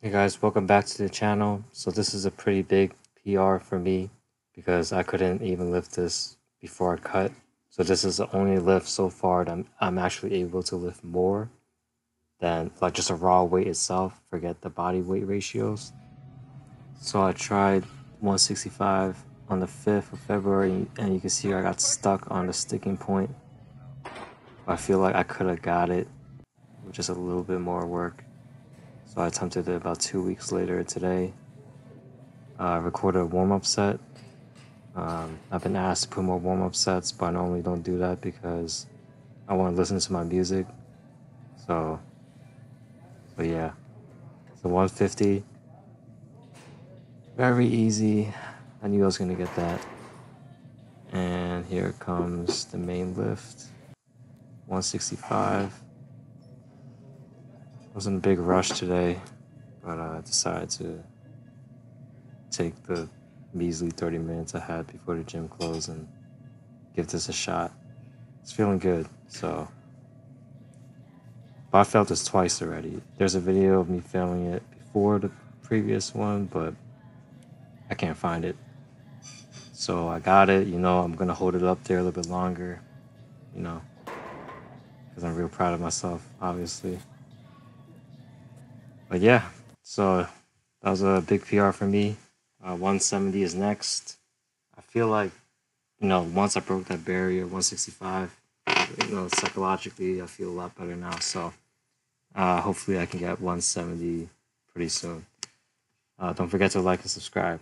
Hey guys, welcome back to the channel. So this is a pretty big PR for me because I couldn't even lift this before I cut. So this is the only lift so far that I'm, I'm actually able to lift more than like just a raw weight itself. Forget the body weight ratios. So I tried 165 on the 5th of February and you can see I got stuck on the sticking point. I feel like I could have got it with just a little bit more work. So I attempted it about two weeks later today. I uh, recorded a warm up set. Um, I've been asked to put more warm up sets, but I normally don't do that because I want to listen to my music. So, but yeah. So 150. Very easy. I knew I was going to get that. And here comes the main lift 165 wasn't a big rush today, but uh, I decided to take the measly 30 minutes I had before the gym closed and give this a shot. It's feeling good, so. But I felt this twice already. There's a video of me filming it before the previous one, but I can't find it. So I got it, you know, I'm gonna hold it up there a little bit longer, you know, because I'm real proud of myself, obviously but yeah, so that was a big PR for me. Uh, 170 is next. I feel like, you know, once I broke that barrier, 165, you know, psychologically, I feel a lot better now. So uh, hopefully I can get 170 pretty soon. Uh, don't forget to like and subscribe.